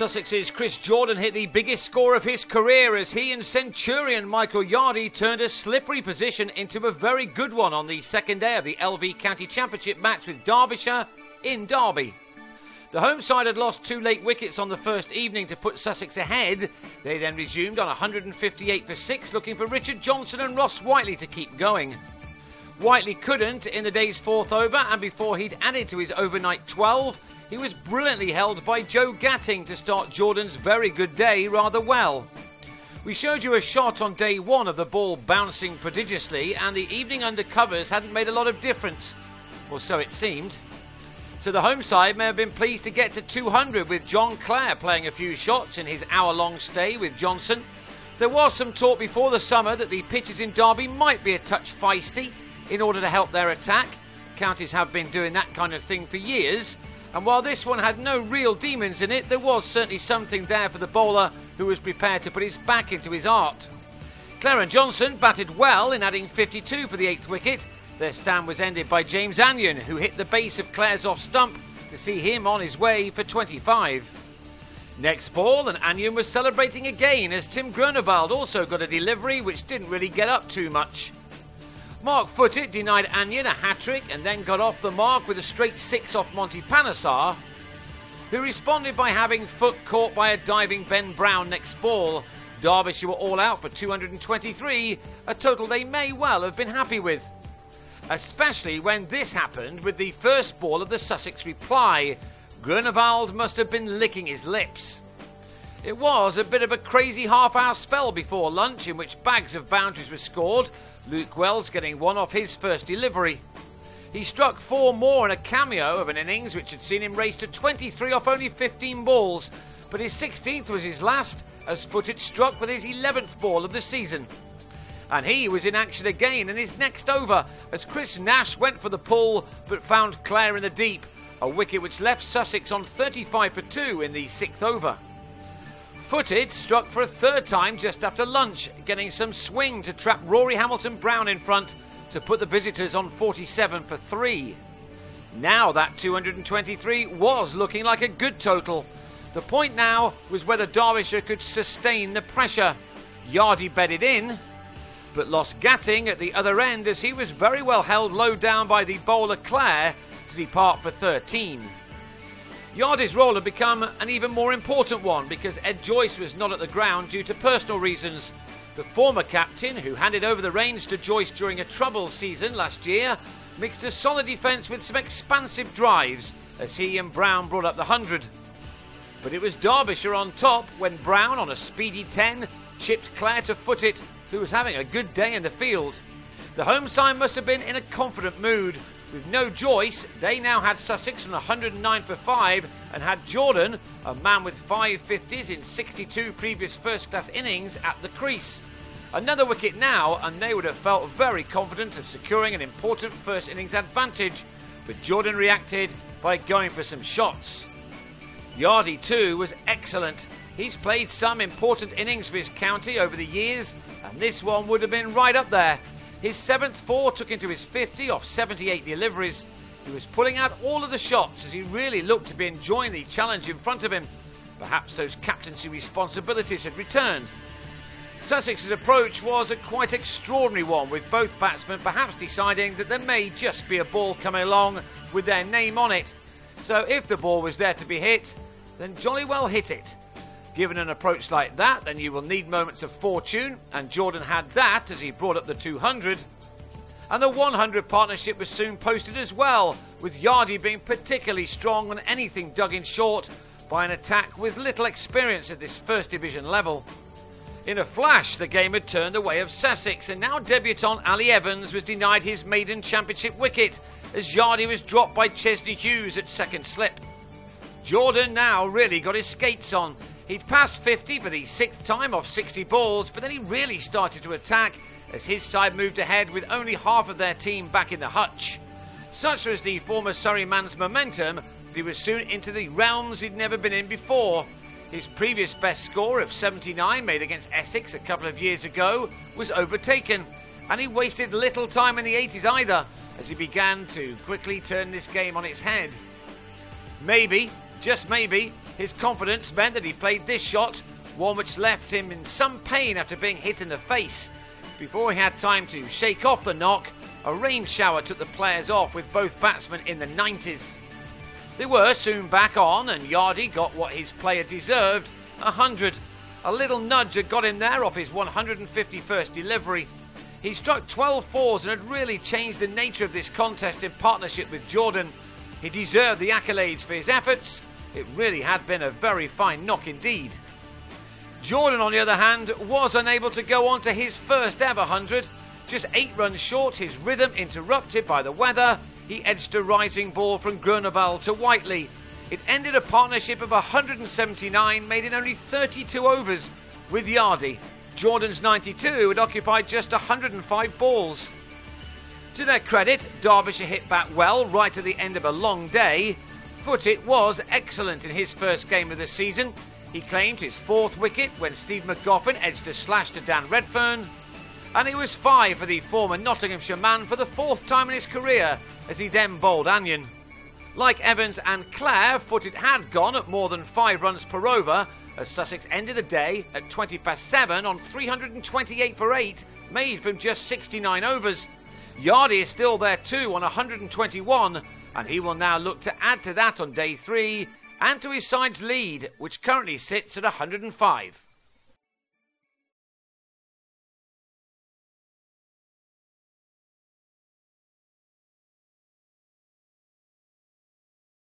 Sussex's Chris Jordan hit the biggest score of his career as he and Centurion Michael Yardy turned a slippery position into a very good one on the second day of the LV County Championship match with Derbyshire in Derby. The home side had lost two late wickets on the first evening to put Sussex ahead. They then resumed on 158 for 6, looking for Richard Johnson and Ross Whiteley to keep going. Whiteley couldn't in the day's fourth over, and before he'd added to his overnight 12, he was brilliantly held by Joe Gatting to start Jordan's very good day rather well. We showed you a shot on day one of the ball bouncing prodigiously, and the evening under covers hadn't made a lot of difference, or so it seemed. So the home side may have been pleased to get to 200 with Jon Clare playing a few shots in his hour long stay with Johnson. There was some talk before the summer that the pitches in Derby might be a touch feisty, in order to help their attack. Counties have been doing that kind of thing for years, and while this one had no real demons in it, there was certainly something there for the bowler who was prepared to put his back into his art. Clare and Johnson batted well in adding 52 for the eighth wicket. Their stand was ended by James Anyon, who hit the base of Clare's off stump to see him on his way for 25. Next ball, and Anyon was celebrating again as Tim Groenewald also got a delivery which didn't really get up too much. Mark Footitt denied Anyon a hat trick and then got off the mark with a straight six off Monty Panesar, who responded by having Footitt caught by a diving Ben Brown next ball. Derbyshire were all out for 223, a total they may well have been happy with. Especially when this happened with the first ball of the Sussex reply. Groenewald must have been licking his lips. It was a bit of a crazy half hour spell before lunch in which bags of boundaries were scored, Luke Wells getting one off his first delivery. He struck four more in a cameo of an innings which had seen him race to 23 off only 15 balls, but his 16th was his last as Footitt struck with his 11th ball of the season. And he was in action again in his next over as Chris Nash went for the pull but found Clare in the deep, a wicket which left Sussex on 35 for 2 in the sixth over. Footitt struck for a third time just after lunch, getting some swing to trap Rory Hamilton Brown in front to put the visitors on 47 for 3. Now that 223 was looking like a good total. The point now was whether Derbyshire could sustain the pressure. Yardy bedded in, but lost Gatting at the other end as he was very well held low down by the bowler Clare to depart for 13. Yardy's role had become an even more important one because Ed Joyce was not at the ground due to personal reasons. The former captain, who handed over the reins to Joyce during a troubled season last year, mixed a solid defence with some expansive drives as he and Brown brought up the 100. But it was Derbyshire on top when Brown, on a speedy 10, chipped Clare to Footitt, who was having a good day in the field. The home side must have been in a confident mood, with no Joyce, they now had Sussex on 109 for 5 and had Jordan, a man with 5 50s in 62 previous first class innings, at the crease. Another wicket now, and they would have felt very confident of securing an important first innings advantage, but Jordan reacted by going for some shots. Yardy, too, was excellent. He's played some important innings for his county over the years, and this one would have been right up there his seventh four took into his 50 off 78 deliveries. He was pulling out all of the shots as he really looked to be enjoying the challenge in front of him. Perhaps those captaincy responsibilities had returned. Sussex's approach was a quite extraordinary one, with both batsmen perhaps deciding that there may just be a ball coming along with their name on it. So if the ball was there to be hit, then jolly well hit it. Given an approach like that, then you will need moments of fortune, and Jordan had that as he brought up the 200. And the 100 partnership was soon posted as well, with Yardy being particularly strong on anything dug in short by an attack with little experience at this first division level. In a flash, the game had turned the way of Sussex, and now debutant Ali Evans was denied his maiden championship wicket as Yardy was dropped by Chesney Hughes at second slip. Jordan now really got his skates on He'd passed 50 for the sixth time off 60 balls, but then he really started to attack as his side moved ahead with only half of their team back in the hutch. Such was the former Surrey man's momentum that he was soon into the realms he'd never been in before. His previous best score of 79 made against Essex a couple of years ago was overtaken, and he wasted little time in the 80s either as he began to quickly turn this game on its head. Maybe, just maybe, His confidence meant that he played this shot, one which left him in some pain after being hit in the face. Before he had time to shake off the knock, a rain shower took the players off with both batsmen in the 90s. They were soon back on, and Yardy got what his player deserved 100. A little nudge had got him there off his 151st delivery. He struck 12 fours and had really changed the nature of this contest in partnership with Jordan. He deserved the accolades for his efforts. It really had been a very fine knock indeed. Jordan, on the other hand, was unable to go on to his first ever 100. Just eight runs short, his rhythm interrupted by the weather. He edged a rising ball from Groenewald to Whiteley. It ended a partnership of 179 made in only 32 overs with Yardy, Jordan's 92 had occupied just 105 balls. To their credit, Derbyshire hit back well right at the end of a long day. Footitt was excellent in his first game of the season. He claimed his fourth wicket when Steve Magoffin edged a slash to Dan Redfern. And he was five for the former Nottinghamshire man for the fourth time in his career as he then bowled Anyon. Like Evans and Clare, Footitt had gone at more than five runs per over as Sussex ended the day at 20 past 7 on 328 for 8, made from just 69 overs. Yardy is still there too on 121, and he will now look to add to that on day 3 and to his side's lead, which currently sits at 105.